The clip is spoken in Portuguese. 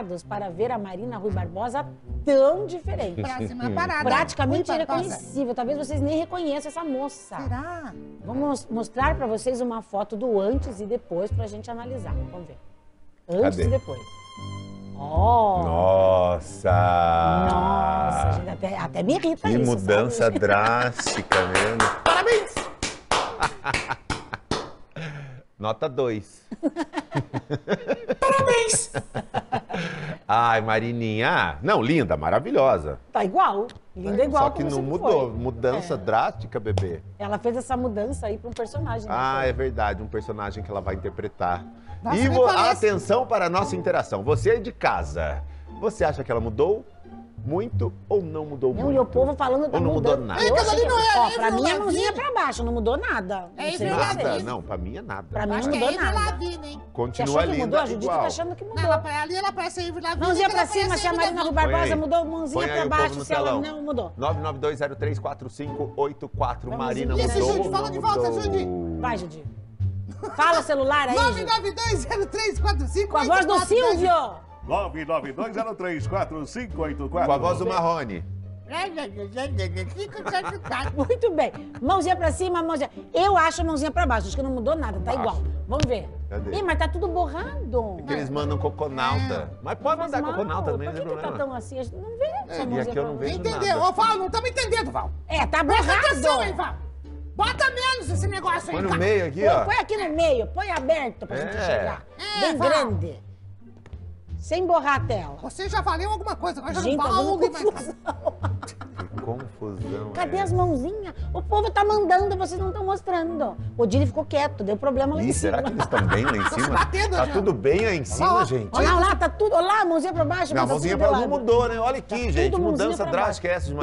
preparados para ver a Marina Rui Barbosa tão diferente? Próxima parada. Praticamente irreconhecível. Talvez vocês nem reconheçam essa moça. Será? Vamos mostrar para vocês uma foto do antes e depois para a gente analisar. Vamos ver. Antes Cadê? e depois. Ó! Nossa! Nossa, gente, até, até me irrita Que isso, mudança sabe? drástica mesmo. Parabéns! Nota 2. Parabéns! Ai, Marininha. Não, linda, maravilhosa. Tá igual. Linda igual Só que como não mudou. foi. Mudança É. drástica, bebê. Ela fez essa mudança aí para um personagem. né? Ah, é verdade, um personagem que ela vai interpretar. Nossa, e atenção para a nossa interação. Você aí de casa, você acha que ela mudou muito ou não mudou Não, muito? e o povo falando tá Ou não mudou nada? É, ali não é- Ó, é pra mim é mãozinha pra baixo, não mudou nada. Não É vocês. Nada, não, pra mim é nada. Pra mim não é mudou nada. Lavigne, hein? Continua linda mudou? A Judite tá achando que Não, mudou. ela, ali ela parece a Avril Lavigne. Mãozinha pra cima, se a Marina Rui. Põe Barbosa mudou, mãozinha pra baixo, se ela não mudou. 992034584. Vamos Marina mudou. Esse, Judy, fala não de volta? Judy. Vai, Judy. Fala o celular aí, Judy. 992034584. Com a voz do Silvio. 992034584. Com a voz do Marrone. Muito bem. Mãozinha pra cima, mãozinha. Eu acho a mãozinha pra baixo. Acho que não mudou nada, tá Acho. igual. Vamos ver. Cadê? Ih, mas tá tudo borrado. Que eles mandam coconauta. Mas pode Faz mandar mal. coconauta também, Por que, que tá tão assim? A gente não vê essa e mãozinha aqui eu não pra vejo. Entendeu? nada. Ô, Val, não estamos entendendo, Val. É, tá Presta atenção, hein, borrado. Val. Bota menos esse negócio aí, Põe no cara. meio aqui, Põe, ó. põe aqui no meio, põe aberto pra gente É. enxergar. É, Bem fala. grande. Sem borrar a tela. Você já valeu alguma coisa, agora já Gente, não tá dando mais confusão. Que confusão. Cadê é. as mãozinhas? O povo tá mandando, vocês não estão mostrando. O Dini ficou quieto, deu problema lá em Ih, cima. será que eles estão bem lá em se cima? batendo, Tá já. tudo bem aí em cima, Ó, gente? Olha lá, olha lá, tá tudo. Olha lá, mãozinha pra baixo. Não, a mas tá mãozinha tudo pra lado. mudou, né? Olha aqui, Tá gente. Mudança drástica é essa de